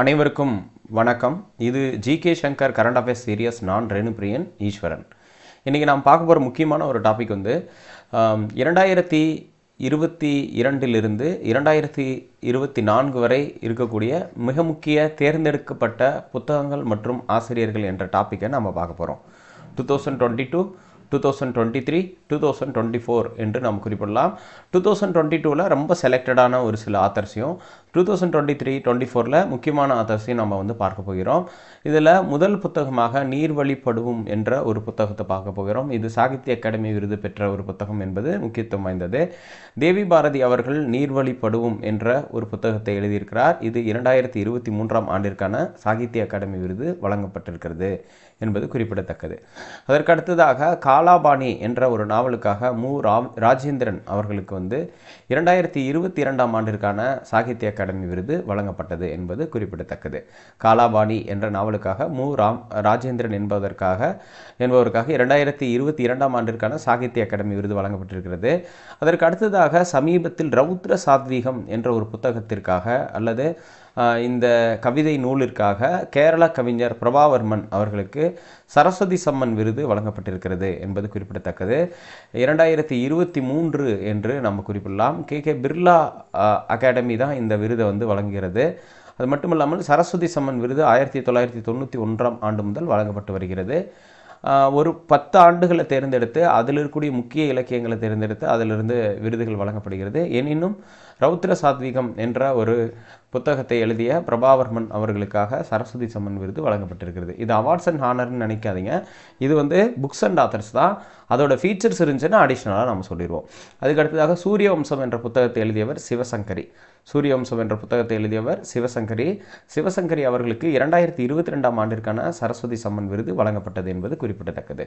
அனைவருக்கும் வணக்கம். இது GK Shankar current affairs series. நான் ரேணுபிரியன் ஈஸ்வரன். இன்றைக்கி நாம் பார்க்க போகிற முக்கியமான ஒரு டாபிக் வந்து இரண்டாயிரத்தி இருபத்தி இரண்டிலிருந்து இரண்டாயிரத்தி இருபத்தி நான்கு வரை இருக்கக்கூடிய மிக முக்கிய தேர்ந்தெடுக்கப்பட்ட புத்தகங்கள் மற்றும் ஆசிரியர்கள் என்ற டாப்பிக்கை நம்ம பார்க்க போகிறோம் two thousand twenty two two thousand twenty three two thousand twenty four என்று நாம் குறிப்பிடலாம். டூ தௌசண்ட் டுவெண்ட்டி டூவில் ரொம்ப செலக்டடான ஒரு சில ஆத்தர்ஸையும் two thousand twenty three twenty ஃபோரில் முக்கியமான ஆத்தர்ஸையும் நம்ம வந்து பார்க்க போகிறோம். இதில் முதல் புத்தகமாக நீர்வழிப்படுவும் என்ற ஒரு புத்தகத்தை பார்க்க போகிறோம். இது சாகித்ய அகாடமி விருது பெற்ற ஒரு புத்தகம் என்பது முக்கியத்துவம் வாய்ந்தது. தேவி பாரதி அவர்கள் நீர்வழிப்படுவும் என்ற ஒரு புத்தகத்தை எழுதியிருக்கிறார். இது இரண்டாயிரத்தி இருபத்தி மூன்றாம் ஆண்டிற்கான சாகித்ய அகாடமி விருது வழங்கப்பட்டிருக்கிறது என்பது குறிப்பிடத்தக்கது. அதற்கு அடுத்ததாக காலாபாணி என்ற ஒரு நாவலுக்காக மு. ராம் ராஜேந்திரன் அவர்களுக்கு வந்து இரண்டாயிரத்தி இருபத்தி இரண்டாம் ஆண்டிற்கான சாகித்ய அகாடமி விருது வழங்கப்பட்டது என்பது குறிப்பிடத்தக்கது. காலாபாணி என்ற நாவலுக்காக மு. ராம் ராஜேந்திரன் என்பதற்காக என்பவருக்காக இரண்டாயிரத்தி இருபத்தி இரண்டாம் ஆண்டிற்கான சாகித்ய அகாடமி விருது வழங்கப்பட்டிருக்கிறது. அதற்கு அடுத்ததாக சமீபத்தில் ரௌத்ர சாத்வீகம் என்ற ஒரு புத்தகத்திற்காக அல்லது இந்த கவிதை நூலிற்காக கேரள கவிஞர் பிரபாவர்மன் அவர்களுக்கு சரஸ்வதி சம்மன் விருது வழங்கப்பட்டிருக்கிறது என்பது குறிப்பிடத்தக்கது. இரண்டாயிரத்தி இருபத்தி மூன்று என்று நம்ம குறிப்பிடலாம். கே. கே. பிர்லா அகாடமி தான் இந்த விருதை வந்து வழங்குகிறது. அது மட்டும் இல்லாமல் சரஸ்வதி சம்மன் விருது ஆயிரத்தி தொள்ளாயிரத்தி தொண்ணூற்றி ஒன்றாம் ஆண்டு முதல் வழங்கப்பட்டு வருகிறது. ஒரு பத்து ஆண்டுகளை தேர்ந்தெடுத்து அதில் இருக்கக்கூடிய முக்கிய இலக்கியங்களை தேர்ந்தெடுத்து அதிலிருந்து விருதுகள் வழங்கப்படுகிறது. எனினும் ரௌத்ர சாத்விகம் என்ற ஒரு புத்தகத்தை எழுதிய பிரபாவர்மன் அவர்களுக்காக சரஸ்வதி சம்மன் விருது வழங்கப்பட்டிருக்கிறது. இது அவார்ட்ஸ் அண்ட் ஹானர்னு நினைக்காதீங்க. இது வந்து புக்ஸ் அண்ட் ஆத்தர்ஸ் தான். அதோட ஃபீச்சர்ஸ் இருந்துச்சுன்னா அடிஷ்னலாக நம்ம சொல்லிடுவோம். அதுக்கு அடுத்ததாக சூரிய வம்சம் என்ற புத்தகத்தை எழுதியவர் சிவசங்கரி. சூரியவம்சம் என்ற புத்தகத்தை எழுதியவர் சிவசங்கரி. சிவசங்கரி அவர்களுக்கு இரண்டாயிரத்தி இருபத்தி ரெண்டாம் ஆண்டிற்கான சரஸ்வதி சம்மன் விருது வழங்கப்பட்டது என்பது குறிப்பிடத்தக்கது.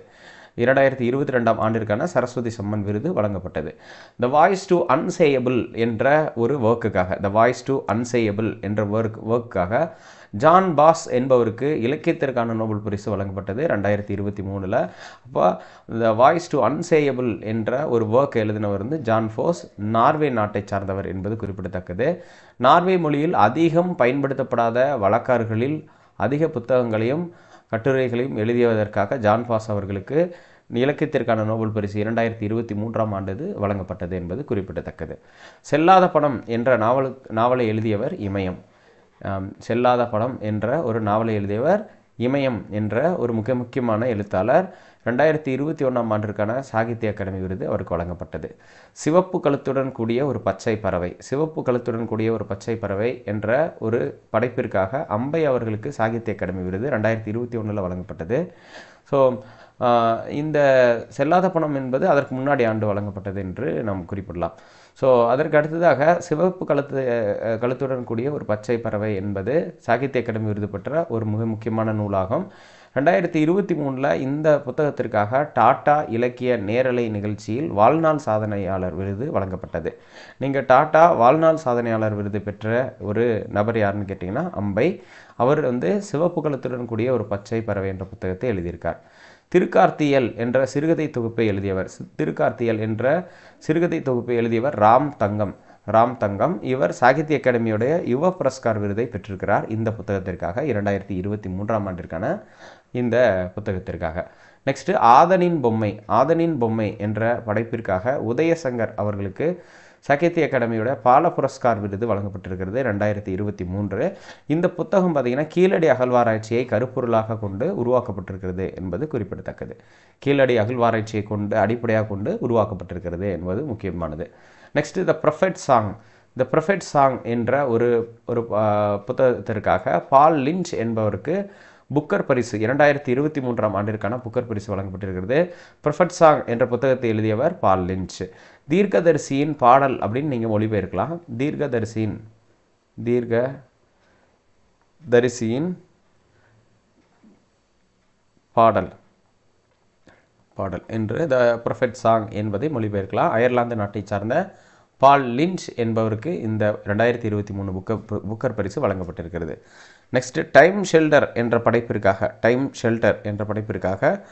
இரண்டாயிரத்தி இருபத்தி ரெண்டாம் ஆண்டிற்கான சரஸ்வதி சம்மன் விருது வழங்கப்பட்டது. த வாய்ஸ் டு அன்சேயபிள் என்ற ஒரு ஒர்க்குக்காக த வாய்ஸ் டு அன்சேயபிள் என்ற ஒர்க் ஒர்க்குக்காக ஜான் பாஸ் என்பவருக்கு இலக்கியத்திற்கான நோபல் பரிசு வழங்கப்பட்டது ரெண்டாயிரத்தி இருபத்தி மூணில். அப்போ த வாய்ஸ் டு அன்சேயபிள் என்ற ஒரு ஒர்க் எழுதினவர் வந்து ஜான் ஃபோஸ். நார்வே நாட்டைச் சார்ந்தவர் என்பது குறிப்பிடத்தக்கது. நார்வே மொழியில் அதிகம் பயன்படுத்தப்படாத வழக்காறுகளில் அதிக புத்தகங்களையும் கட்டுரைகளையும் எழுதியதற்காக ஜான் பாஸ் அவர்களுக்கு இலக்கியத்திற்கான நோபல் பரிசு இரண்டாயிரத்தி இருபத்தி மூன்றாம் ஆண்டு வழங்கப்பட்டது என்பது குறிப்பிடத்தக்கது. செல்லாத பணம் என்ற நாவலு நாவலை எழுதியவர் இமயம். செல்லாத படம் என்ற ஒரு நாவலை எழுதியவர் இமயம் என்ற ஒரு மிக முக்கியமான எழுத்தாளர். ரெண்டாயிரத்தி இருபத்தி ஒன்றாம் ஆண்டிற்கான சாகித்ய அகாடமி விருது அவருக்கு வழங்கப்பட்டது. சிவப்பு கழுத்துடன் கூடிய ஒரு பச்சை பறவை சிவப்பு கழுத்துடன் கூடிய ஒரு பச்சை பறவை என்ற ஒரு படைப்பிற்காக அம்பை அவர்களுக்கு சாகித்ய அகாடமி விருது ரெண்டாயிரத்தி இருபத்தி ஒன்றில் வழங்கப்பட்டது ஸோ இந்த செல்லாத பணம் என்பது அதற்கு முன்னாடி ஆண்டு வழங்கப்பட்டது என்று நாம் குறிப்பிடலாம். ஸோ அதற்கு அடுத்ததாக சிவப்பு கழுத்து கழுத்துடன் கூடிய ஒரு பச்சை பறவை என்பது சாகித்ய அகாடமி விருது பெற்ற ஒரு மிக முக்கியமான நூலாகும். ரெண்டாயிரத்தி இருபத்தி மூணில் இந்த புத்தகத்திற்காக டாடா இலக்கிய நேரலை நிகழ்ச்சியில் வாழ்நாள் சாதனையாளர் விருது வழங்கப்பட்டது. நீங்கள் டாடா வாழ்நாள் சாதனையாளர் விருது பெற்ற ஒரு நபர் யாருன்னு கேட்டிங்கன்னா அம்பை. அவர் வந்து சிவப்பு கழுத்துடன் கூடிய ஒரு பச்சை பறவை என்ற புத்தகத்தை எழுதியிருக்கார். திருக்கார்த்தியல் என்ற சிறுகதை தொகுப்பை எழுதியவர். திருக்கார்த்தியல் என்ற சிறுகதை தொகுப்பை எழுதியவர் ராம் தங்கம். ராம் தங்கம் இவர் சாகித்ய அகாடமியுடைய யுவ புரஸ்கார் விருதை பெற்றிருக்கிறார் இந்த புத்தகத்திற்காக இரண்டாயிரத்தி இருபத்தி மூன்றாம் ஆண்டிற்கான இந்த புத்தகத்திற்காக. நெக்ஸ்ட் ஆதனின் பொம்மை ஆதனின் பொம்மை என்ற படைப்பிற்காக உதயசங்கர் அவர்களுக்கு சாகித்ய அகாடமியோட பால புரஸ்கார் விருது வழங்கப்பட்டிருக்கிறது ரெண்டாயிரத்தி இருபத்தி மூன்று. இந்த புத்தகம் பார்த்தீங்கன்னா கீழடி அகழ்வாராய்ச்சியை கருப்பொருளாக கொண்டு உருவாக்கப்பட்டிருக்கிறது என்பது குறிப்பிடத்தக்கது. கீழடி அகழ்வாராய்ச்சியை கொண்டு அடிப்படையாக கொண்டு உருவாக்கப்பட்டிருக்கிறது என்பது முக்கியமானது. Next the prophet song the prophet song என்ற ஒரு ஒரு புத்தகத்திற்காக பால் லிஞ்ச் என்பவருக்கு புக்கர் பரிசு இரண்டாயிரத்தி இருபத்தி மூன்றாம் ஆண்டிற்கான புக்கர் பரிசு வழங்கப்பட்டிருக்கிறது. ப்ரொஃபட் சாங் என்ற புத்தகத்தை எழுதியவர் பால் லிஞ்ச் தீர்க்கதரிசியின் பாடல் அப்படின்னு நீங்கள் மொழிபெயர்க்கலாம். தீர்க்கதரிசியின் தீர்க்க தரிசியின் பாடல் பாடல் என்று த ப்ரொஃபெட் சாங் என்பதை மொழிபெயர்க்கலாம். அயர்லாந்து நாட்டைச் சார்ந்த பால் லிஞ்ச் என்பவருக்கு இந்த ரெண்டாயிரத்தி இருபத்தி மூணு புக்கர் புக்கர் பரிசு வழங்கப்பட்டிருக்கிறது. நெக்ஸ்ட் டைம் ஷெல்டர் என்ற படைப்பிற்காக டைம் ஷெல்டர் என்ற படைப்பிற்காக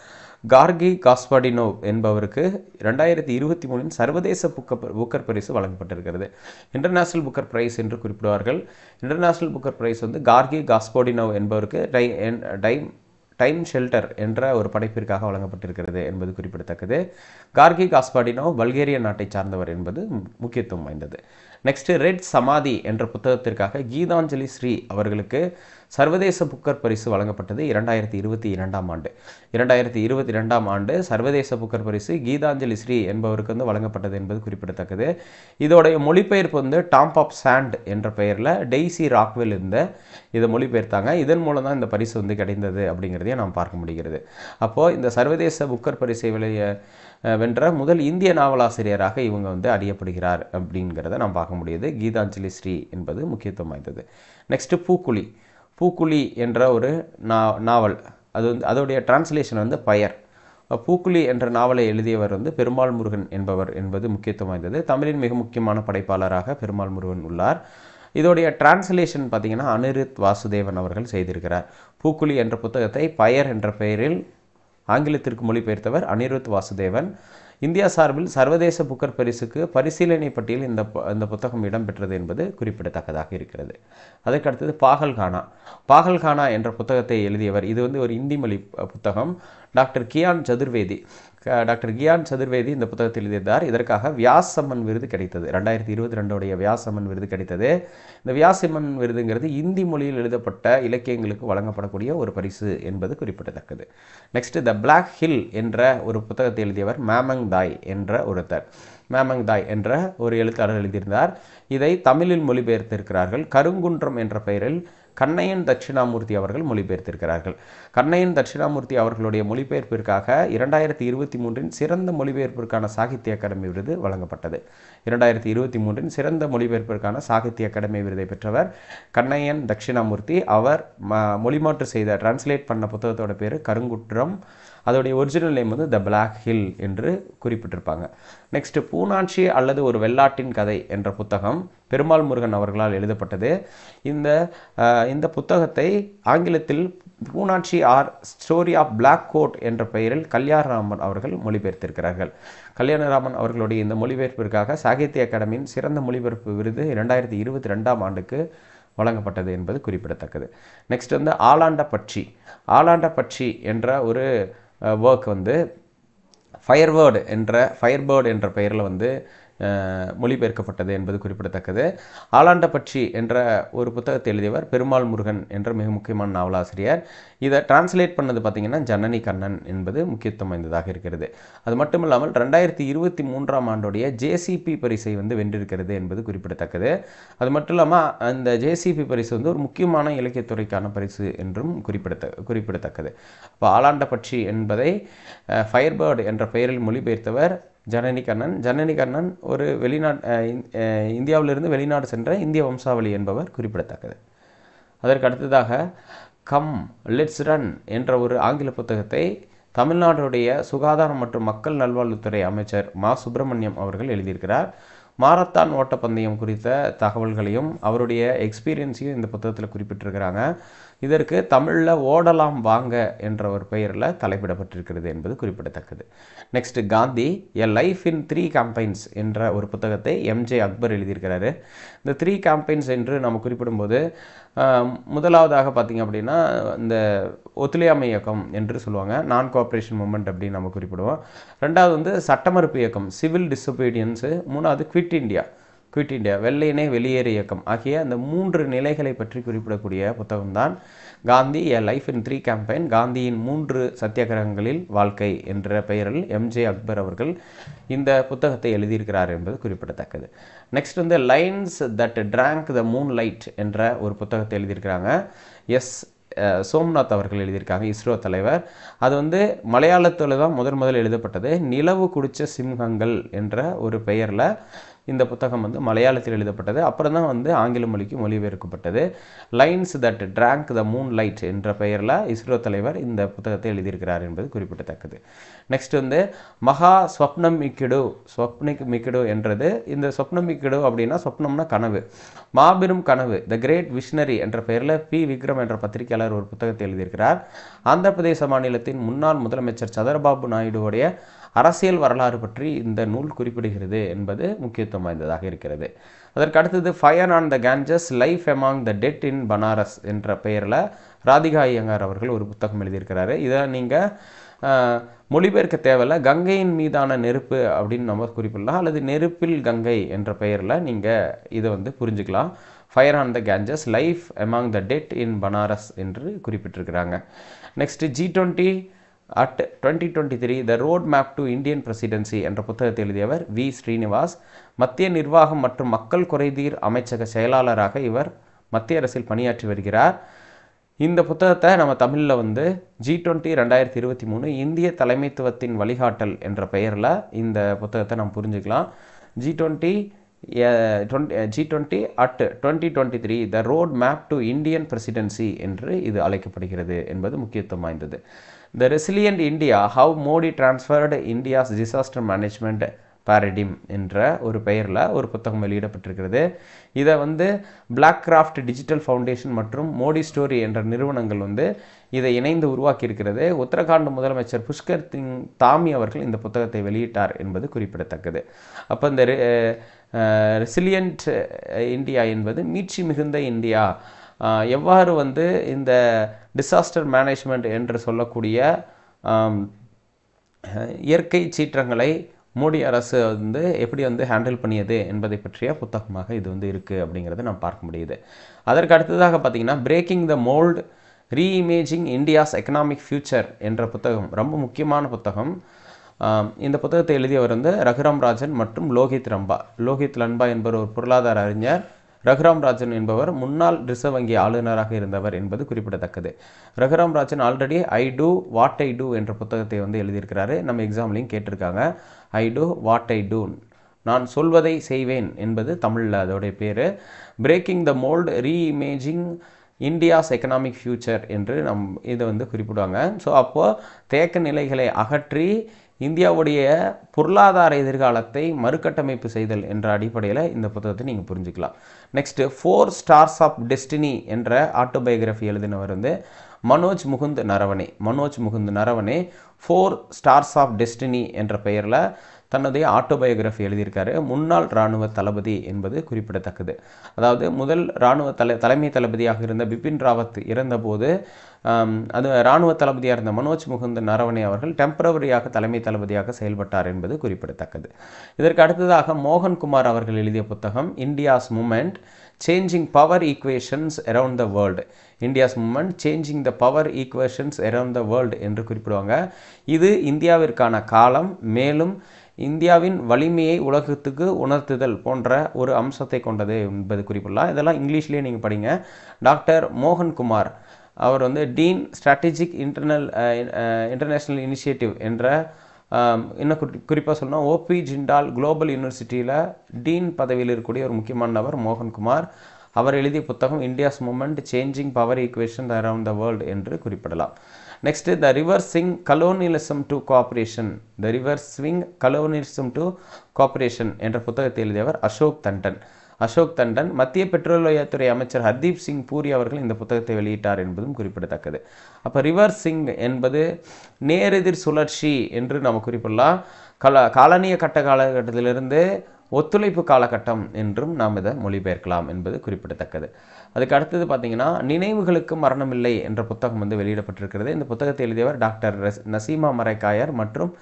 கார்கி காஸ்பாடினோவ் என்பவருக்கு ரெண்டாயிரத்தி இருபத்தி மூணின் சர்வதேச புக்க புக்கர் பரிசு வழங்கப்பட்டிருக்கிறது. இன்டர்நேஷனல் புக்கர் பிரைஸ் என்று குறிப்பிடுவார்கள். இன்டர்நேஷ்னல் புக்கர் பிரைஸ் வந்து கார்கி காஸ்பாடினோவ் என்பவருக்கு டை என்- டைம் டைம் ஷெல்டர் என்ற ஒரு படைப்பிற்காக வழங்கப்பட்டிருக்கிறது என்பது குறிப்பிடத்தக்கது. கார்கி காஸ்பாடினோ பல்கேரிய நாட்டை சார்ந்தவர் என்பது முக்கியத்துவம் வாய்ந்தது. நெக்ஸ்ட் ரெட் சமாதி என்ற புத்தகத்திற்காக கீதாஞ்சலி ஸ்ரீ அவர்களுக்கு சர்வதேச புக்கர் பரிசு வழங்கப்பட்டது இரண்டாயிரத்தி இருபத்தி இரண்டாம் ஆண்டு. இரண்டாயிரத்தி இருபத்தி இரண்டாம் ஆண்டு சர்வதேச புக்கர் பரிசு கீதாஞ்சலி ஸ்ரீ என்பவருக்கு வந்து வழங்கப்பட்டது என்பது குறிப்பிடத்தக்கது. இதோடைய மொழிபெயர்ப்பு வந்து டாம்ப் ஆஃப் சாண்ட் என்ற பெயரில் டெய்சி ராக்வெல் இருந்த இதை மொழிபெயர்த்தாங்க. இதன் மூலம் தான் இந்த பரிசு வந்து கிடைந்தது அப்படிங்கிறதையும் நாம் பார்க்க முடிகிறது. அப்போது இந்த சர்வதேச புக்கர் பரிசை விளைய வென்ற முதல் இந்திய நாவலாசிரியராக இவங்க வந்து அறியப்படுகிறார் அப்படிங்கிறத நாம் பார்க்க முடியுது. கீதாஞ்சலி ஸ்ரீ என்பது முக்கியத்துவம் வாய்ந்தது. நெக்ஸ்ட்டு பூக்குழி. பூக்குழி என்ற ஒரு நா நாவல். அது வந்து அதோடைய டிரான்ஸ்லேஷன் வந்து பயர். பூக்குழி என்ற நாவலை எழுதியவர் வந்து பெருமாள் முருகன் என்பவர் என்பது முக்கியத்துவம் வாய்ந்தது. தமிழின் மிக முக்கியமான படைப்பாளராக பெருமாள் முருகன் உள்ளார். இதோடைய டிரான்ஸ்லேஷன் பார்த்தீங்கன்னா அனிருத் வாசுதேவன் அவர்கள் செய்திருக்கிறார். பூக்குழி என்ற புத்தகத்தை பயர் என்ற பெயரில் ஆங்கிலத்திற்கு மொழிபெயர்த்தவர் அனிருத் வாசுதேவன். இந்தியா சார்பில் சர்வதேச புக்கர் பரிசுக்கு பரிசீலனை பட்டியல் இந்த இந்த புத்தகம் இடம்பெற்றது என்பது குறிப்பிடத்தக்கதாக இருக்கிறது. அதற்கடுத்தது பாகல்கானா. பாகல்கானா என்ற புத்தகத்தை எழுதியவர் இது வந்து ஒரு இந்தி மொழி புத்தகம். டாக்டர் கியான் சதுர்வேதி. டாக்டர் கியான் சதுர்வேதி இந்த புத்தகத்தில் எழுதியிருந்தார். இதற்காக வியாசம்மன் விருது கிடைத்தது. ரெண்டாயிரத்தி இருபத்தி ரெண்டோடைய வியாசம்மன் விருது கிடைத்தது. இந்த வியாசம்மன் விருதுங்கிறது இந்தி மொழியில் எழுதப்பட்ட இலக்கியங்களுக்கு வழங்கப்படக்கூடிய ஒரு பரிசு என்பது குறிப்பிடத்தக்கது. நெக்ஸ்ட் த பிளாக் ஹில் என்ற ஒரு புத்தகத்தை எழுதியவர் மேமங் தாய் என்ற ஒருத்தர். மேமங் தாய் என்ற ஒரு எழுத்தாளர் எழுதியிருந்தார். இதை தமிழில் மொழிபெயர்த்திருக்கிறார்கள். கருங்குன்றம் என்ற பெயரில் கண்ணையன் தட்சிணாமூர்த்தி அவர்கள் மொழிபெயர்த்திருக்கிறார்கள். கண்ணையன் தட்சிணாமூர்த்தி அவர்களுடைய மொழிபெயர்ப்பிற்காக இரண்டாயிரத்தி இருபத்தி மூன்றின் சிறந்த மொழிபெயர்ப்பிற்கான சாகித்ய அகாடமி விருது வழங்கப்பட்டது. இரண்டாயிரத்தி இருபத்தி மூன்றின் சிறந்த மொழிபெயர்ப்பிற்கான சாகித்ய அகாடமி விருதை பெற்றவர் கண்ணையன் தட்சிணாமூர்த்தி. அவர் ம மொழிமாற்று செய்த டிரான்ஸ்லேட் பண்ண புத்தகத்தோட பேர் கருங்குற்றம் அதோடைய ஒரிஜினல் நேம் வந்து த பிளாக் ஹில் என்று குறிப்பிட்டிருப்பாங்க. நெக்ஸ்ட் பூனாட்சி அல்லது ஒரு வெள்ளாட்டின் கதை என்ற புத்தகம் பெருமாள் முருகன் அவர்களால் எழுதப்பட்டது. இந்த இந்த புத்தகத்தை ஆங்கிலத்தில் Poonachi or story of black goat என்ற பெயரில் கல்யாணராமன் அவர்கள் மொழிபெயர்த்திருக்கிறார்கள். கல்யாணராமன் அவர்களுடைய இந்த மொழிபெயர்ப்பிற்காக சாகித்ய அகாடமியின் சிறந்த மொழிபெயர்ப்பு விருது இரண்டாயிரத்தி இருபத்தி ரெண்டாம் ஆண்டுக்கு வழங்கப்பட்டது என்பது குறிப்பிடத்தக்கது. நெக்ஸ்ட் வந்து ஆலாண்ட பட்சி ஆலாண்ட பட்சி என்ற ஒரு ஒர்க் வந்து ஃபயர்வேர்டு என்ற ஃபயர்பேர்டு என்ற பெயரில் வந்து மொழிபெயர்க்கப்பட்டது என்பது குறிப்பிடத்தக்கது. ஆலாண்டபட்சி என்ற ஒரு புத்தகத்தை எழுதியவர் பெருமாள் முருகன் என்ற மிக முக்கியமான நாவலாசிரியர். இதை டிரான்ஸ்லேட் பண்ணது பார்த்திங்கன்னா ஜனனி கண்ணன் என்பது முக்கியத்துவம் வாய்ந்ததாக இருக்கிறது. அது மட்டும் இல்லாமல் ரெண்டாயிரத்தி இருபத்தி மூன்றாம் ஆண்டுடைய ஜேசிபி பரிசை வந்து வென்றிருக்கிறது என்பது குறிப்பிடத்தக்கது. அது மட்டும் இல்லாமல் அந்த ஜேசிபி பரிசு வந்து ஒரு முக்கியமான இலக்கியத்துறைக்கான பரிசு என்றும் குறிப்பிடத்த குறிப்பிடத்தக்கது. அப்போ ஆலாண்டபட்சி என்பதை ஃபயர்பேர்டு என்ற பெயரில் மொழிபெயர்த்தவர் ஜனனி கண்ணன் ஜனனி கண்ணன் ஒரு வெளிநாட் இந்- இந்தியாவிலிருந்து வெளிநாடு சென்ற இந்திய வம்சாவளி என்பவர் குறிப்பிடத்தக்கது. அதற்கு அடுத்ததாக கம் லெட்ஸ் ரன் என்ற ஒரு ஆங்கில புத்தகத்தை தமிழ்நாடுடைய சுகாதாரம் மற்றும் மக்கள் நல்வாழ்வுத்துறை அமைச்சர் மா. சுப்பிரமணியம் அவர்கள் எழுதியிருக்கிறார். மாரத்தான் ஓட்டப்பந்தயம் குறித்த தகவல்களையும் அவருடைய எக்ஸ்பீரியன்ஸையும் இந்த புத்தகத்தில் குறிப்பிட்டிருக்கிறாங்க. இதற்கு தமிழில் ஓடலாம் வாங்க என்ற ஒரு பெயரில் தலைப்பிடப்பட்டிருக்கிறது என்பது குறிப்பிடத்தக்கது. Next Gandhi a life in three campaigns என்ற ஒரு புத்தகத்தை எம்ஜே அக்பர் எழுதியிருக்கிறாரு. இந்த த்ரீ கேம்பெயின்ஸ் என்று நம்ம குறிப்பிடும்போது முதலாவதாக பார்த்தீங்க அப்படின்னா இந்த ஒத்துழையாமை இயக்கம் என்று சொல்லுவாங்க. நான் கோஆப்ரேஷன் மூமெண்ட் அப்படின்னு நம்ம குறிப்பிடுவோம். ரெண்டாவது வந்து சட்டமறுப்பு இயக்கம் சிவில் டிசொபீடியன்ஸு மூணாவது குவிட் இந்தியா குவிட் இண்டியா வெள்ளையினே வெளியேறு இயக்கம் ஆகிய அந்த மூன்று நிலைகளை பற்றி குறிப்பிடக்கூடிய புத்தகம்தான் Gandhi a life in three campaign காந்தியின் மூன்று சத்தியாகிரகங்களில் வாழ்க்கை என்ற பெயரில் எம்ஜே அக்பர் அவர்கள் இந்த புத்தகத்தை எழுதியிருக்கிறார் என்பது குறிப்பிடத்தக்கது. நெக்ஸ்ட் வந்து lines that drank the moon light என்ற ஒரு புத்தகத்தை எழுதியிருக்கிறாங்க. எஸ் சோம்நாத் அவர்கள் எழுதியிருக்காங்க இஸ்ரோ தலைவர். அது வந்து மலையாளத்தில் தான் முதன் முதல் எழுதப்பட்டது. நிலவு குடித்த சிம்ஹங்கள் என்ற ஒரு பெயரில் இந்த புத்தகம் வந்து மலையாளத்தில் எழுதப்பட்டது. அப்புறம் தான் வந்து ஆங்கில மொழிக்கு மொழிபெயர்க்கப்பட்டது. Lines that drank the moon light என்ற பெயரில் இஸ்ரோ தலைவர் இந்த புத்தகத்தை எழுதியிருக்கிறார் என்பது குறிப்பிடத்தக்கது. நெக்ஸ்ட் வந்து மகா ஸ்வப்னம் மிக்கிடு ஸ்வப்னிக் மிக்கிடு என்றது. இந்த ஸ்வப்னம் மிக்கிடு அப்படின்னா சொப்னம்னா கனவு. மாபெரும் கனவு த கிரேட் விஷனரி என்ற பெயரில் பி. விக்ரம் என்ற பத்திரிகையாளர் ஒரு புத்தகத்தை எழுதியிருக்கிறார். ஆந்திர பிரதேச மாநிலத்தின் முன்னாள் முதலமைச்சர் சந்திரபாபு நாயுடுவுடைய அரசியல் வரலாறு பற்றி இந்த நூல் குறிப்பிடுகிறது என்பது முக்கியத்துவம் வாய்ந்ததாக இருக்கிறது. அதற்கு அடுத்தது fire on the Ganges life among the dead in Banaras என்ற பெயரில் ராதிகா ஐயங்கார் அவர்கள் ஒரு புத்தகம் எழுதியிருக்கிறாரு. இதை நீங்கள் மொழிபெயர்க்க தேவையில்ல கங்கையின் மீதான நெருப்பு அப்படின்னு நம்ம குறிப்பிடலாம். அல்லது நெருப்பில் கங்கை என்ற பெயரில் நீங்கள் இதை வந்து புரிஞ்சுக்கலாம். Fire on the Ganges life among the dead in Banaras என்று குறிப்பிட்டிருக்கிறாங்க. Next G twenty at twenty twenty three the road map to Indian presidency என்ற புத்தகத்தை எழுதியவர் வி ஸ்ரீனிவாஸ் மத்திய நிர்வாகம் மற்றும் மக்கள் குறைதீர் அமைச்சக செயலாளராக இவர் மத்திய அரசில் பணியாற்றி வருகிறார். இந்த புத்தகத்தை நம்ம தமிழில் வந்து ஜி டுவெண்ட்டி ரெண்டாயிரத்தி இருபத்தி மூணு இந்திய தலைமைத்துவத்தின் வழிகாட்டல் என்ற பெயரில் இந்த புத்தகத்தை நாம் புரிஞ்சுக்கலாம். G twenty G twenty at twenty twenty three the road map to Indian presidency என்று இது அழைக்கப்படுகிறது என்பது முக்கியத்துவம் வாய்ந்தது. The resilient India how Modi transformed India's disaster management paradigm என்ற ஒரு பெயரில் ஒரு புத்தகம் வெளியிடப்பட்டிருக்கிறது. இதை வந்து பிளாக் கிராஃப்ட் டிஜிட்டல் ஃபவுண்டேஷன் மற்றும் மோடி ஸ்டோரி என்ற நிறுவனங்கள் வந்து இதை இணைந்து உருவாக்கியிருக்கிறது. உத்தரகாண்ட் முதலமைச்சர் புஷ்கர் சிங் தாமி அவர்கள் இந்த புத்தகத்தை வெளியிட்டார் என்பது குறிப்பிடத்தக்கது. அப்போ இந்த ரெசிலியன்ட் இந்தியா என்பது மீட்சி மிகுந்த இந்தியா. எவ்வாறு வந்து இந்த டிசாஸ்டர் மேனேஜ்மெண்ட் என்று சொல்லக்கூடிய இயற்கை சீற்றங்களை மோடி அரசு வந்து எப்படி வந்து ஹேண்டில் பண்ணியது என்பதை பற்றிய புத்தகமாக இது வந்து இருக்குது அப்படிங்கிறத நாம் பார்க்க முடியுது. அதற்கு அடுத்ததாக பார்த்தீங்கன்னா breaking the mould reimagining India's economic future என்ற புத்தகம் ரொம்ப முக்கியமான புத்தகம். இந்த புத்தகத்தை எழுதியவர் வந்து ரகுராம் ராஜன் மற்றும் லோகித் ரம்பா. லோகித் லன்பா என்பவர் ஒரு பொருளாதார அறிஞர். ரகுராம் ராஜன் என்பவர் முன்னாள் ரிசர்வ் வங்கி ஆளுநராக இருந்தவர் என்பது குறிப்பிடத்தக்கது. Raghuram Rajan already I do what I do என்ற புத்தகத்தை வந்து எழுதியிருக்கிறாரு. நம்ம எக்ஸாம்லையும் கேட்டிருக்காங்க. I do what I do நான் சொல்வதை செய்வேன் என்பது தமிழில் அதோடைய பேர். Breaking the mould reimagining India's economic future என்று நம் இதை வந்து குறிப்பிடுவாங்க. ஸோ அப்போது தேக்க நிலைகளை அகற்றி இந்தியாவுடைய பொருளாதார எதிர்காலத்தை மறுகட்டமைப்பு செய்தல் என்ற அடிப்படையில் இந்த புத்தகத்தை நீங்கள் புரிஞ்சுக்கலாம். Next four stars of destiny என்ற ஆட்டோபயோகிராஃபி எழுதினவர் வந்து Manoj Mukund Naravane. Manoj Mukund Naravane four stars of destiny என்ற பெயரில் தன்னுடைய ஆட்டோபயோகிராஃபி எழுதியிருக்காரு. முன்னாள் இராணுவ தளபதி என்பது குறிப்பிடத்தக்கது. அதாவது முதல் இராணுவ தலை தலைமை தளபதியாக இருந்த பிபின் ராவத் இறந்தபோது அது இராணுவ தளபதியாக இருந்த மனோஜ் முகுந்த் நரவணே அவர்கள் டெம்பரவரியாக தலைமை தளபதியாக செயல்பட்டார் என்பது குறிப்பிடத்தக்கது. இதற்கு அடுத்ததாக மோகன்குமார் அவர்கள் எழுதிய புத்தகம் India's moment changing power equations around the world India's moment changing the power equations around the world என்று குறிப்பிடுவாங்க. இது இந்தியாவிற்கான காலம் மேலும் இந்தியாவின் வலிமையை உலகத்துக்கு உணர்த்துதல் போன்ற ஒரு அம்சத்தை கொண்டது என்பது குறிப்பிடலாம். இதெல்லாம் இங்கிலீஷ்லேயே நீங்கள் படிங்க. டாக்டர் மோகன்குமார். அவர் வந்து dean strategic internal international initiative என்ற இன்னும் குறி குறிப்பாக சொன்னால் ஓபி ஜிண்டால் குளோபல் யூனிவர்சிட்டியில் டீன் பதவியில் இருக்கக்கூடிய ஒரு முக்கியமான நபர் மோகன்குமார். அவர் எழுதிய புத்தகம் India's moment changing power equation around the world என்று குறிப்பிடலாம். Next the river swing colonialism to cooperation the river swing colonialism to cooperation என்ற புத்தகத்தை எழுதியவர் அசோக் தண்டன். அசோக் தண்டன் மத்திய பெட்ரோலியத்துறை அமைச்சர் ஹர்தீப் சிங் பூரி அவர்கள் இந்த புத்தகத்தை வெளியிட்டார் என்பதும் குறிப்பிடத்தக்கது. அப்போ ரிவர் சிங் என்பது நேரெதிர் சுழற்சி என்று நம்ம குறிப்பிடலாம். கல காலனிய கட்ட காலகட்டத்திலிருந்து ஒத்துழைப்பு காலகட்டம் என்றும் நாம் இதை மொழிபெயர்க்கலாம் என்பது குறிப்பிடத்தக்கது. அதுக்கு அடுத்தது பார்த்தீங்கன்னா நினைவுகளுக்கு மரணமில்லை என்ற புத்தகம் வந்து வெளியிடப்பட்டிருக்கிறது. இந்த புத்தகத்தை எழுதியவர் டாக்டர் நசீமா மரைக்காயர் மற்றும்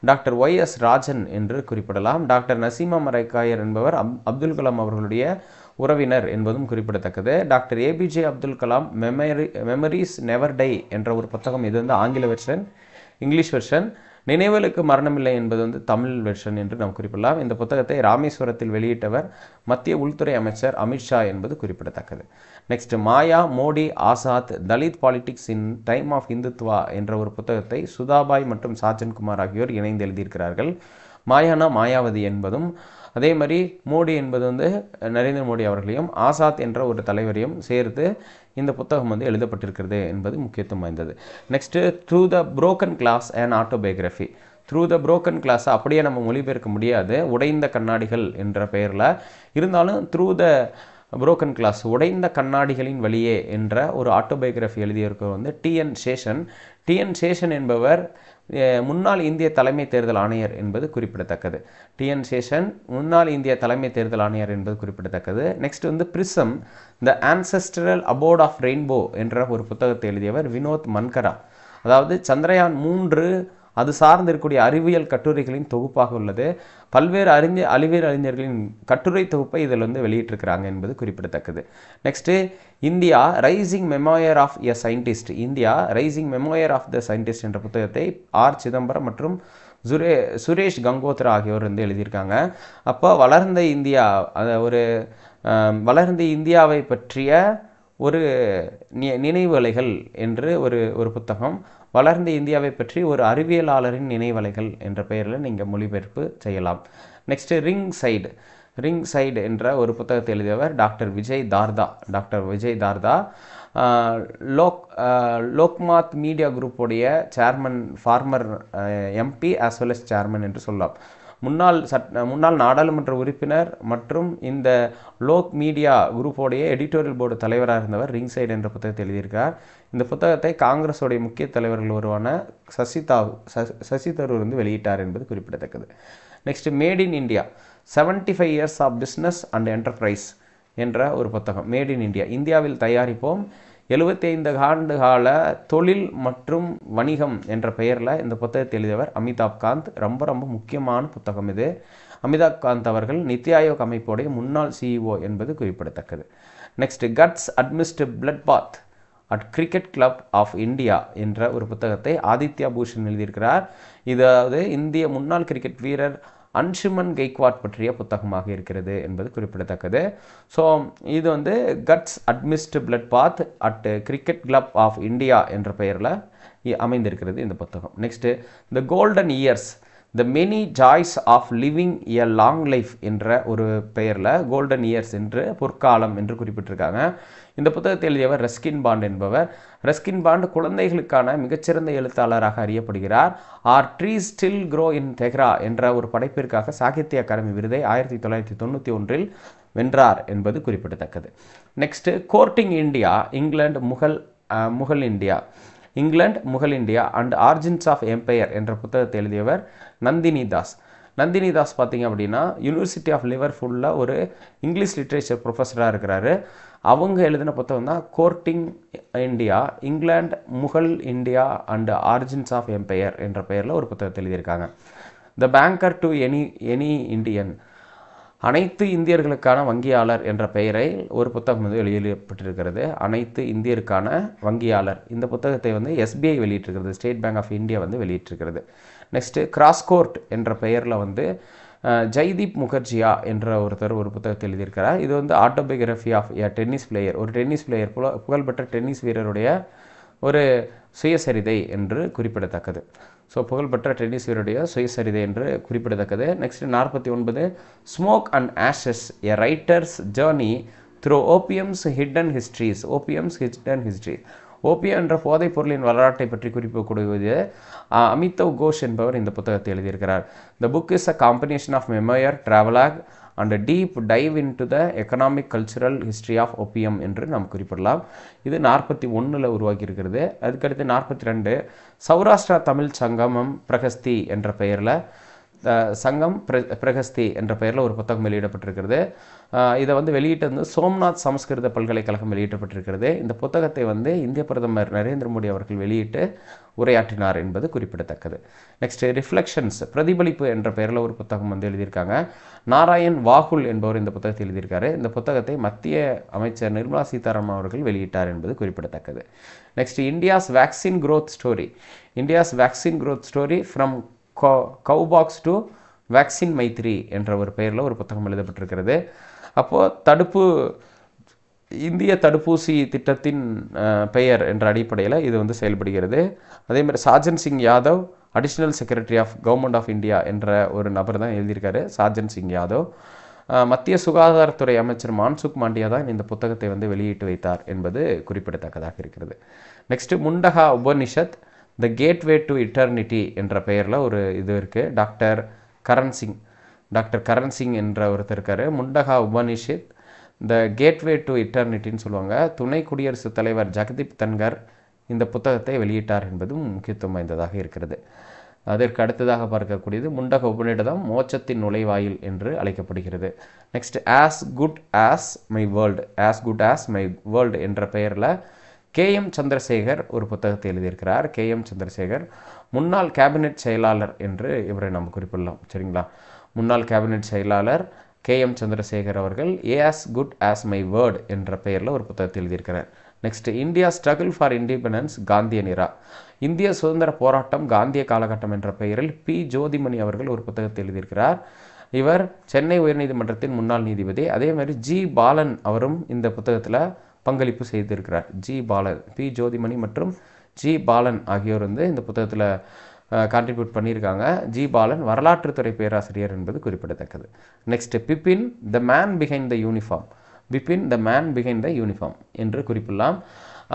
டாக்டர் ஒய் எஸ் ராஜன் என்று குறிப்பிடலாம். டாக்டர் நசீமா மரைக்காயர் என்பவர் அப் அப்துல் கலாம் அவர்களுடைய உறவினர் என்பதும் குறிப்பிடத்தக்கது. Doctor APJ Abdul Kalam memory memories never die என்ற ஒரு புத்தகம் இது வந்து ஆங்கில வெர்ஷன் இங்கிலீஷ் வெர்ஷன். நினைவுகளுக்கு மரணமில்லை என்பது வந்து தமிழ் வெர்ஷன் என்று நாம் குறிப்பிடலாம். இந்த புத்தகத்தை ராமேஸ்வரத்தில் வெளியிட்டவர் மத்திய உள்துறை அமைச்சர் அமித்ஷா என்பது குறிப்பிடத்தக்கது. Next Maya Modi Azad Dalit politics in time of Hindutva என்ற ஒரு புத்தகத்தை சுதாபாய் மற்றும் சாஜன் குமார் ஆகியோர் இணைந்து எழுதியிருக்கிறார்கள். மாயானா மாயாவதி என்பதும் அதே மாதிரி மோடி என்பது வந்து நரேந்திர மோடி அவர்களையும் ஆசாத் என்ற ஒரு தலைவரையும் சேர்த்து இந்த புத்தகம் வந்து எழுதப்பட்டிருக்கிறது என்பது முக்கியத்துவம் வாய்ந்தது. Next through the broken glass and autobiography through the broken கிளாஸை அப்படியே நம்ம மொழிபெயர்க்க முடியாது. உடைந்த கண்ணாடிகள் என்ற பெயரில். இருந்தாலும் த்ரூ த புரோக்கன் கிளாஸ் உடைந்த கண்ணாடிகளின் வழியே என்ற ஒரு ஆட்டோபயோகிராஃபி எழுதியிருக்க வந்து டிஎன் சேஷன் டிஎன் சேஷன் என்பவர் முன்னாள் இந்திய தலைமை தேர்தல் ஆணையர் என்பது குறிப்பிடத்தக்கது. டிஎன் சேஷன் முன்னாள் இந்திய தலைமை தேர்தல் ஆணையர் என்பது குறிப்பிடத்தக்கது. நெக்ஸ்ட் வந்து prism the ancestral abode of rainbow என்ற ஒரு புத்தகத்தை எழுதியவர் வினோத் மன்கரா. அதாவது சந்திரயான் மூன்று அது சார்ந்து இருக்கக்கூடிய அறிவியல் கட்டுரைகளின் தொகுப்பாக உள்ளது. பல்வேறு அறிஞர் அறிவியல் அறிஞர்களின் கட்டுரை தொகுப்பை இதில் வந்து வெளியிட்டிருக்கிறாங்க என்பது குறிப்பிடத்தக்கது. Next India rising memoir of a scientist India rising memoir of the scientist என்ற புத்தகத்தை ஆர். சிதம்பரம் மற்றும் சுரே சுரேஷ் கங்கோத்ரா ஆகியோர் வந்து எழுதியிருக்காங்க. அப்போ வளர்ந்த இந்தியா அது ஒரு வளர்ந்த இந்தியாவை பற்றிய ஒரு நி நினைவலைகள் என்று ஒரு ஒரு புத்தகம். வளர்ந்த இந்தியாவை பற்றி ஒரு அறிவியலாளரின் நினைவலைகள் என்ற பெயரில் நீங்கள் மொழிபெயர்ப்பு செய்யலாம். Next ring side ring side என்ற ஒரு புத்தகத்தை எழுதியவர் doctor Vijay Darda. Doctor Vijay Darda Lok Lokmat media குரூப்புடைய chairman former MP as well as chairman என்று சொல்லலாம். முன்னாள் சட் முன்னாள் நாடாளுமன்ற உறுப்பினர் மற்றும் இந்த லோக் மீடியா குரூப்போடைய எடிட்டோரியல் போர்டு தலைவராக இருந்தவர் ரிங் சைடு என்ற புத்தகத்தை எழுதியிருக்கார் இந்த புத்தகத்தை காங்கிரஸோடைய முக்கிய தலைவர்கள் ஒருவான சசிதா ச- சசி தரூர் வந்து வெளியிட்டார் என்பது குறிப்பிடத்தக்கது. Next made in India 75 five years of business and enterprise என்ற ஒரு புத்தகம். மேட் இன் இந்தியா இந்தியாவில் தயாரிப்போம். 75 ஆண்டு கால தொழில் மற்றும் வணிகம் என்ற பெயரில் இந்த புத்தகத்தை எழுதியவர் அமிதாப் காந்த். ரொம்ப ரொம்ப முக்கியமான புத்தகம் இது. அமிதாப் காந்த் அவர்கள் நித்தி ஆயோக் அமைப்போடைய முன்னாள் சிஇஓ என்பது குறிப்பிடத்தக்கது. Next guts amidst bloodbath at cricket club of India என்ற ஒரு புத்தகத்தை ஆதித்யா பூஷன் எழுதியிருக்கிறார். இதாவது இந்திய முன்னாள் கிரிக்கெட் வீரர் அன்ஷுமன் கெய்க்வாட் பற்றிய புத்தகமாக இருக்கிறது என்பது குறிப்பிடத்தக்கது. ஸோ இது வந்து guts amidst bloodbath at cricket club of India என்ற பெயரில் அமைந்திருக்கிறது இந்த புத்தகம். Next the golden years the many joys of living a long life என்ற ஒரு பெயரில் கோல்டன் இயர்ஸ் என்று பொற்காலம் என்று குறிப்பிட்டிருக்காங்க. இந்த புத்தகத்தை எழுதியவர் ரஸ்கின் பாண்ட் என்பவர். ரஸ்கின் பாண்ட் குழந்தைகளுக்கான மிகச்சிறந்த எழுத்தாளராக அறியப்படுகிறார். Our trees still grow in Dehra என்ற ஒரு படைப்பிற்காக சாகித்ய அகாடமி விருதை ஆயிரத்தி தொள்ளாயிரத்தி தொண்ணூற்றி ஒன்றில் வென்றார் என்பது குறிப்பிடத்தக்கது. Next courting India England Mughal Mughal India England Mughal India and origins of empire என்ற புத்தகத்தை எழுதியவர் நந்தினி தாஸ். நந்தினி தாஸ் பார்த்திங்க அப்படின்னா யூனிவர்சிட்டி ஆஃப் லிவர்பூலில் ஒரு இங்கிலீஷ் லிட்ரேச்சர் ப்ரொஃபஸராக இருக்கிறாரு. அவங்க எழுதின புத்தகம் தான் courting India England Mughal India and origins of empire என்ற பெயரில் ஒரு புத்தகத்தை எழுதியிருக்காங்க. The banker to any any Indian அனைத்து இந்தியர்களுக்கான வங்கியாளர் என்ற பெயரை ஒரு புத்தகம் வந்து வெளியிடப்பட்டிருக்கிறது அனைத்து இந்தியருக்கான வங்கியாளர். இந்த புத்தகத்தை வந்து எஸ்பிஐ வெளியிட்டிருக்கிறது. ஸ்டேட் பேங்க் ஆஃப் இந்தியா வந்து வெளியிட்டிருக்கிறது. நெக்ஸ்ட்டு கிராஸ்கோர்ட் என்ற பெயரில் வந்து ஜெய்தீப் முகர்ஜியா என்ற ஒருத்தர் ஒரு புத்தகத்தை எழுதியிருக்கிறார். இது வந்து autobiography of a tennis player ஒரு டென்னிஸ் பிளேயர் புல புகழ்பெற்ற டென்னிஸ் வீரருடைய ஒரு சுயசரிதை என்று குறிப்பிடத்தக்கது. ஸோ புகழ்பெற்ற டென்னிஸ் வீரருடைய சுயசரிதை என்று குறிப்பிடத்தக்கது. நெக்ஸ்ட் நாற்பத்தி ஒன்பது smoke and ashes a writer's journey through opium's hidden histories opium's hidden history opium என்ற போதைப் பொருளின் வரலாற்றை பற்றி குறிப்பிடக்கூடியது அமிதவ் கோஷ் என்பவர் இந்த புத்தகத்தை எழுதியிருக்கிறார். The book is a combination of memoir travelogue and deep dive into the economic cultural history of opium என்று நாம் குறிப்பிடலாம். இது நாற்பத்தி ஒன்றில் உருவாக்கி இருக்கிறது அதுக்கடுத்து நாற்பத்தி ரெண்டு சௌராஷ்டிரா தமிழ் சங்கமம் பிரகஸ்தி என்ற பெயரில் சங்கம் பிர பிரகஸ்தி என்ற பெயரில் ஒரு புத்தகம் வெளியிடப்பட்டிருக்கிறது. இதை வந்து வெளியிட்டு வந்து சோம்நாத் சமஸ்கிருத பல்கலைக்கழகம் வெளியிடப்பட்டிருக்கிறது இந்த புத்தகத்தை வந்து இந்திய பிரதமர் நரேந்திர மோடி அவர்கள் வெளியிட்டு உரையாற்றினார் என்பது குறிப்பிடத்தக்கது. நெக்ஸ்ட் ரிஃப்ளெக்ஷன்ஸ் பிரதிபலிப்பு என்ற பெயரில் ஒரு புத்தகம் வந்து எழுதியிருக்காங்க. நாராயண் வாகுல் என்பவர் இந்த புத்தகத்தை எழுதியிருக்காரு. இந்த புத்தகத்தை மத்திய அமைச்சர் நிர்மலா சீதாராமன் அவர்கள் வெளியிட்டார் என்பது குறிப்பிடத்தக்கது. Next India's vaccine growth story India's vaccine growth story from cowpox to vaccine Maitri என்ற ஒரு பெயரில் ஒரு புத்தகம் எழுதப்பட்டிருக்கிறது. அப்போது தடுப்பு இந்திய தடுப்பூசி திட்டத்தின் பெயர் என்ற அடிப்படையில் இது வந்து செயல்படுகிறது. அதேமாதிரி Sajan Singh Yadav additional secretary of government of India என்ற ஒரு நபர் தான் எழுதியிருக்காரு சாஜன் சிங் யாதவ். மத்திய சுகாதாரத்துறை அமைச்சர் மான்சுக் மாண்டியா தான் இந்த புத்தகத்தை வந்து வெளியிட்டு வைத்தார் என்பது குறிப்பிடத்தக்கதாக இருக்கிறது. Next Mundaka Upanishad the gateway to eternity என்ற பெயரில் ஒரு இது இருக்குது டாக்டர் கரண் சிங் டாக்டர் கரண் சிங் என்ற ஒருத்தர் இருக்காரு. Mundaka Upanishad the gateway to இட்டர்னிட்டின்னு சொல்லுவாங்க. துணை குடியரசுத் தலைவர் ஜெகதீப் தன்கர் இந்த புத்தகத்தை வெளியிட்டார் என்பதும் முக்கியத்துவம் வாய்ந்ததாக இருக்கிறது. அதற்கு அடுத்ததாக பார்க்கக்கூடியது முண்டக உபநிடதம் மோச்சத்தின் நுழைவாயில் என்று அழைக்கப்படுகிறது. Next as good as my world as good as my world என்ற பெயரில் கே எம் சந்திரசேகர் ஒரு புத்தகத்தை எழுதியிருக்கிறார். கே எம் சந்திரசேகர் முன்னாள் கேபினெட் செயலாளர் என்று இவரை நம்ம குறிப்பிடலாம். சரிங்களா? முன்னாள் கேபினெட் செயலாளர் கே எம் சந்திரசேகர் அவர்கள் a as good as my word என்ற பெயரில் ஒரு புத்தகத்தை எழுதியிருக்கிறார். Next India struggle for independence காந்திய நிரா இந்திய சுதந்திர போராட்டம் காந்திய காலகட்டம் என்ற பெயரில் பி ஜோதிமணி அவர்கள் ஒரு புத்தகத்தை எழுதியிருக்கிறார். இவர் சென்னை உயர்நீதிமன்றத்தின் முன்னாள் நீதிபதி. அதே மாதிரி ஜி பாலன் அவரும் இந்த புத்தகத்தில் பங்களிப்பு செய்திருக்கிறார். ஜி பாலன் பி ஜோதிமணி மற்றும் ஜி பாலன் ஆகியோர் வந்து இந்த புத்தகத்தில் கான்ட்ரிபியூட் பண்ணியிருக்காங்க. ஜி பாலன் வரலாற்றுத்துறை பேராசிரியர் என்பது குறிப்பிடத்தக்கது. Next Bipin the man behind the uniform Bipin the man behind the uniform என்று குறிப்பிடலாம்.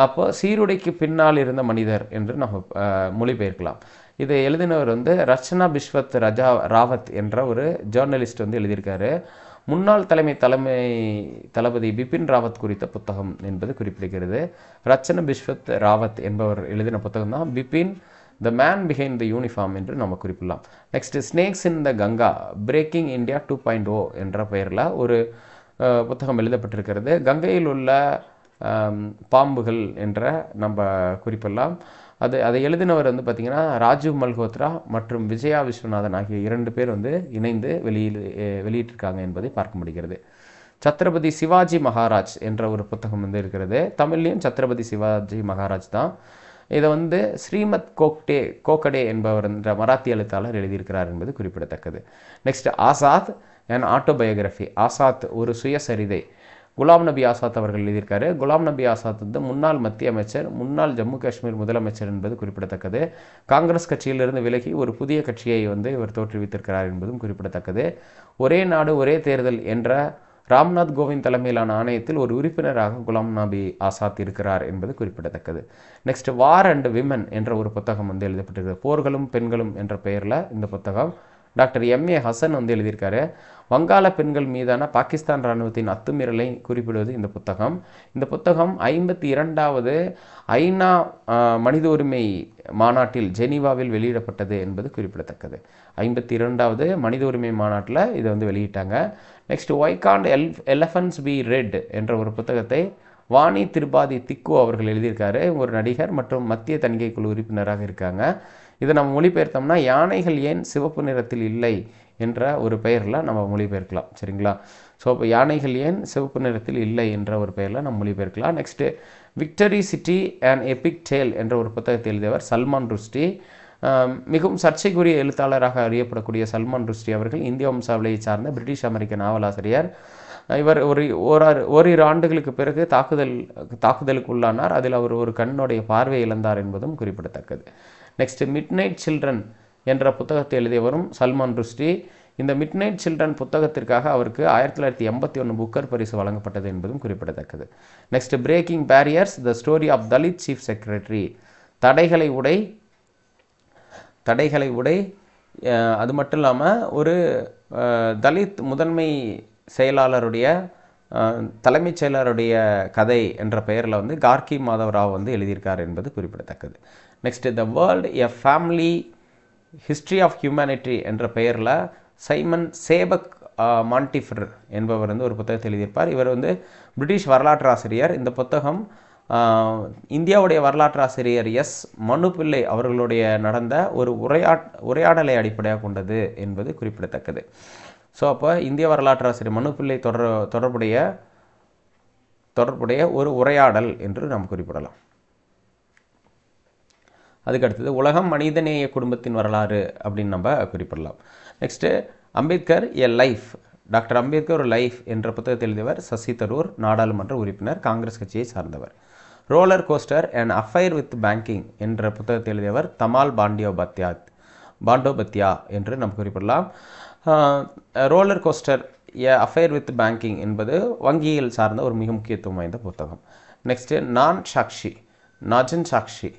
அப்போ சீருடைக்கு பின்னால் இருந்த மனிதர் என்று நம்ம மொழிபெயர்க்கலாம். இதை எழுதினவர் வந்து ரச்சனா பிஸ்வத் ரஜா ராவத் என்ற ஒரு ஜேர்னலிஸ்ட் வந்து எழுதியிருக்காரு. முன்னாள் தலைமை தலைமை தளபதி பிபின் ராவத் குறித்த புத்தகம் என்பது குறிப்பிடுகிறது. ரச்சன பிஸ்வத் ராவத் என்பவர் எழுதின புத்தகம் தான் Bipin the man behind the uniform என்று நம்ம குறிப்பிடலாம். Next snakes in the Ganga breaking India two point O என்ற பெயரில் ஒரு புத்தகம் எழுதப்பட்டிருக்கிறது. கங்கையில் உள்ள பாம்புகள் என்ற நம்ம குறிப்பிடலாம். அது அதை எழுதினவர் வந்து பார்த்திங்கன்னா ராஜீவ் மல்ஹோத்ரா மற்றும் விஜயா விஸ்வநாதன் ஆகிய இரண்டு பேர் வந்து இணைந்து வெளியில் வெளியிட்டிருக்காங்க என்பதை பார்க்க முடிகிறது. சத்ரபதி சிவாஜி மகாராஜ் என்ற ஒரு புத்தகம் வந்து இருக்கிறது. தமிழ்லையும் சத்ரபதி சிவாஜி மகாராஜ் தான். இதை வந்து ஸ்ரீமத் கோக்டே கோகடே என்பவர் என்ற மராத்தி எழுத்தாளர் எழுதியிருக்கிறார் என்பது குறிப்பிடத்தக்கது. Next Azad and autobiography Azad ஒரு சுயசரிதை. குலாம் நபி ஆசாத் அவர்கள் எழுதியிருக்காரு. குலாம் நபி ஆசாத் வந்து முன்னாள் மத்திய அமைச்சர் முன்னாள் ஜம்மு காஷ்மீர் முதலமைச்சர் என்பது குறிப்பிடத்தக்கது. காங்கிரஸ் கட்சியிலிருந்து விலகி ஒரு புதிய கட்சியை வந்து இவர் தோற்றுவித்திருக்கிறார் என்பதும் குறிப்பிடத்தக்கது. ஒரே நாடு ஒரே தேர்தல் என்ற ராம்நாத் கோவிந்த் தலைமையிலான ஆணையத்தில் ஒரு உறுப்பினராக குலாம் நபி ஆசாத் இருக்கிறார் என்பது குறிப்பிடத்தக்கது. நெக்ஸ்ட் வார் அண்ட் விமன் என்ற ஒரு புத்தகம் வந்து எழுதப்பட்டிருக்கிறது. போர்களும் பெண்களும் என்ற பெயரில் இந்த புத்தகம் டாக்டர் எம் ஏ ஹசன் வந்து எழுதியிருக்காரு வங்காள பெண்கள் மீதான பாகிஸ்தான் இராணுவத்தின் அத்துமீறலை குறிப்பிடுவது இந்த புத்தகம். இந்த புத்தகம் ஐம்பத்தி இரண்டாவது ஐநா மனித உரிமை மாநாட்டில் ஜெனீவாவில் வெளியிடப்பட்டது என்பது குறிப்பிடத்தக்கது. ஐம்பத்தி இரண்டாவது மனித உரிமை மாநாட்டில் இதை வந்து வெளியிட்டாங்க. நெக்ஸ்ட் ஒய்காண்ட் எல் எலஃபன்ஸ் பி ரெட் என்ற ஒரு புத்தகத்தை வாணி திருபாதி திக்கு அவர்கள் எழுதியிருக்காரு. ஒரு நடிகர் மற்றும் மத்திய தணிக்கை குழு உறுப்பினராக இருக்காங்க. இதை நம்ம மொழிபெயர்த்தோம்னா யானைகள் ஏன் சிவப்பு நிறத்தில் இல்லை என்ற ஒரு பெயரில் நம்ம மொழிபெயர்க்கலாம் சரிங்களா? ஸோ இப்போ யானைகள் ஏன் சிவப்பு நிறத்தில் இல்லை என்ற ஒரு பெயரில் நம்ம மொழிபெயர்க்கலாம். Next victory city and epic tale என்ற ஒரு புத்தகத்தை எழுதியவர் சல்மான் ருஷ்டி. மிகவும் சர்ச்சைக்குரிய எழுத்தாளராக அறியப்படக்கூடிய சல்மான் ருஷ்டி அவர்கள் இந்திய வம்சாவளியை சார்ந்த பிரிட்டிஷ் அமெரிக்க நாவலாசிரியர். இவர் ஒரு ஓராறு ஓரிரு ஆண்டுகளுக்கு பிறகு தாக்குதல் தாக்குதலுக்கு உள்ளானார் அதில் அவர் ஒரு கண்ணுடைய பார்வை இழந்தார் என்பதும் குறிப்பிடத்தக்கது. நெக்ஸ்ட் மிட்நைட் சில்ட்ரன் என்ற புத்தகத்தை எழுதியவரும் சல்மான் ருஷ்டி. இந்த மிட்நைட் சில்ட்ரன் புத்தகத்திற்காக அவருக்கு ஆயிரத்தி தொள்ளாயிரத்தி எண்பத்தி ஒன்று புக்கர் பரிசு வழங்கப்பட்டது என்பதும் குறிப்பிடத்தக்கது. Next breaking barriers the story of Dalit chief secretary தடைகளை உடை தடைகளை உடை அது மட்டும் இல்லாமல் ஒரு தலித் முதன்மை செயலாளருடைய தலைமைச் செயலாளருடைய கதை என்ற பெயரில் வந்து கார்கி மாதவராவ் வந்து எழுதியிருக்கார் என்பது குறிப்பிடத்தக்கது. Next the world a family history of humanity என்ற பெயரில் சைமன் சேபக் மாண்டிஃபர் மான்டிஃபர் என்பவர் வந்து ஒரு புத்தகத்தை எழுதியிருப்பார். இவர் வந்து பிரிட்டிஷ் வரலாற்று ஆசிரியர். இந்த புத்தகம் இந்தியாவுடைய வரலாற்று ஆசிரியர் எஸ். மனு பிள்ளை அவர்களுடைய நடந்த ஒரு உரையா உரையாடலை அடிப்படையாக கொண்டது என்பது குறிப்பிடத்தக்கது. ஸோ அப்போ இந்திய வரலாற்று ஆசிரியர் மனு பிள்ளை தொடர் தொடர்புடைய தொடர்புடைய ஒரு உரையாடல் என்று நாம் குறிப்பிடலாம். அதுக்கு அடுத்தது உலகம் மனிதநேய குடும்பத்தின் வரலாறு அப்படின்னு நம்ம குறிப்பிடலாம். Next Ambedkar a life. Doctor Ambedkar ஒரு லைஃப் என்ற புத்தகத்தை எழுதியவர் சசி தரூர் நாடாளுமன்ற உறுப்பினர் காங்கிரஸ் கட்சியை சார்ந்தவர். Roller coaster and affair with banking என்ற புத்தகத்தை எழுதியவர் தமால் பாண்டியோபாத்யாத் பாண்டோபத்யா என்று நாம் குறிப்பிடலாம். Roller coaster a affair with banking என்பது வங்கியில் சார்ந்த ஒரு மிக முக்கியத்துவம் வாய்ந்த புத்தகம். நெக்ஸ்ட்டு நான் சாக்ஷி நாஜன் சாக்ஷி.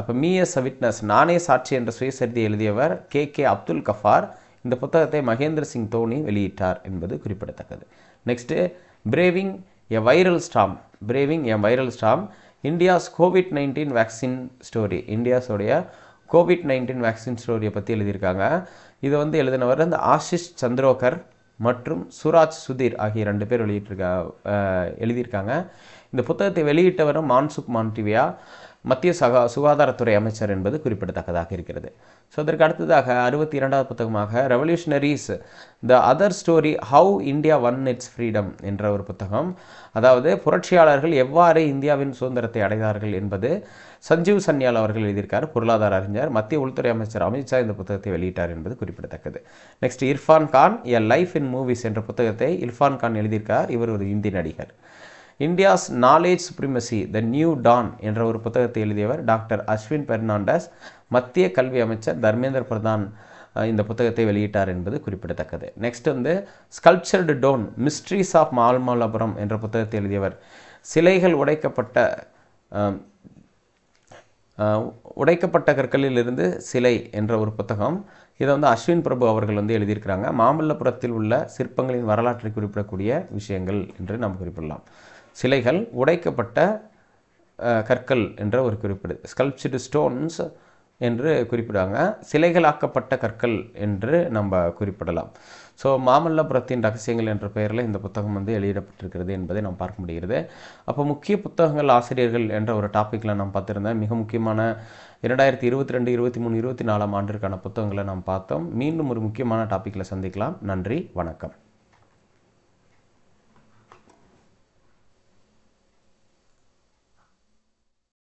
அப்போ மீ எஸ் அ விட்னஸ் நானே சாட்சி என்ற சுயசரிதை எழுதியவர் கே கே அப்துல் கஃபார். இந்த புத்தகத்தை மகேந்திர சிங் தோனி வெளியிட்டார் என்பது குறிப்பிடத்தக்கது. Next braving a viral storm braving a viral storm India's COVID nineteen vaccine story இந்தியாஸோடைய Covid nineteen vaccine ஸ்டோரியை பற்றி எழுதியிருக்காங்க. இதை வந்து எழுதினவர் அந்த ஆஷிஷ் சந்திரோகர் மற்றும் சுராஜ் சுதீர் ஆகிய ரெண்டு பேர் வெளியிட்டிருக்கா எழுதியிருக்காங்க. இந்த புத்தகத்தை வெளியிட்டவரும் மான்சுக் மான்டிவியா மத்திய சகா சுகாதாரத்துறை அமைச்சர் என்பது குறிப்பிடத்தக்கதாக இருக்கிறது. ஸோ அதற்கு அடுத்ததாக அறுபத்தி இரண்டாவது புத்தகமாக revolutionaries the other story how India won its freedom என்ற ஒரு புத்தகம். அதாவது புரட்சியாளர்கள் எவ்வாறு இந்தியாவின் சுதந்திரத்தை அடைந்தார்கள் என்பது சஞ்சீவ் சன்யால் அவர்கள் எழுதியிருக்கார் பொருளாதார அறிஞர். மத்திய உள்துறை அமைச்சர் அமித்ஷா இந்த புத்தகத்தை வெளியிட்டார் என்பது குறிப்பிடத்தக்கது. Next Irfan Khan a life in movies என்ற புத்தகத்தை இர்ஃபான் கான் எழுதியிருக்கார். இவர் ஒரு இந்தி நடிகர். India's knowledge supremacy the new dawn என்ற ஒரு புத்தகத்தை எழுதியவர் டாக்டர் அஸ்வின் பெர்னாண்டஸ். மத்திய கல்வி அமைச்சர் தர்மேந்திர பிரதான் இந்த புத்தகத்தை வெளியிட்டார் என்பது குறிப்பிடத்தக்கது. நெக்ஸ்ட் வந்து sculptured stone mysteries of Mamallapuram என்ற புத்தகத்தை எழுதியவர். சிலைகள் உடைக்கப்பட்ட உடைக்கப்பட்ட கற்களில் உடைக்கப்பட்ட கற்களிலிருந்து சிலை என்ற ஒரு புத்தகம். இதை வந்து அஸ்வின் பிரபு அவர்கள் வந்து எழுதியிருக்கிறாங்க. மாமல்லபுரத்தில் உள்ள சிற்பங்களின் வரலாற்றை குறிப்பிடக்கூடிய விஷயங்கள் என்று நாம் குறிப்பிடலாம். சிலைகள் உடைக்கப்பட்ட கற்கள் என்ற ஒரு குறிப்பிடு ஸ்கல்ப்சிடு ஸ்டோன்ஸ் என்று குறிப்பிடுவாங்க. சிலைகளாக்கப்பட்ட கற்கள் என்று நம்ம குறிப்பிடலாம். ஸோ மாமல்லபுரத்தின் ரகசியங்கள் என்ற பெயரில் இந்த புத்தகம் வந்து வெளியிடப்பட்டிருக்கிறது என்பதை நாம் பார்க்க முடிகிறது. அப்போ முக்கிய புத்தகங்கள் ஆசிரியர்கள் என்ற ஒரு டாப்பிக்கில் நாம் பார்த்துருந்தேன் மிக முக்கியமான இரண்டாயிரத்தி இருபத்தி ரெண்டு இருபத்தி மூணு இருபத்தி நாலாம் ஆண்டிற்கான புத்தகங்களை நாம் பார்த்தோம். மீண்டும் ஒரு முக்கியமான டாப்பிக்கில் சந்திக்கலாம். நன்றி வணக்கம்.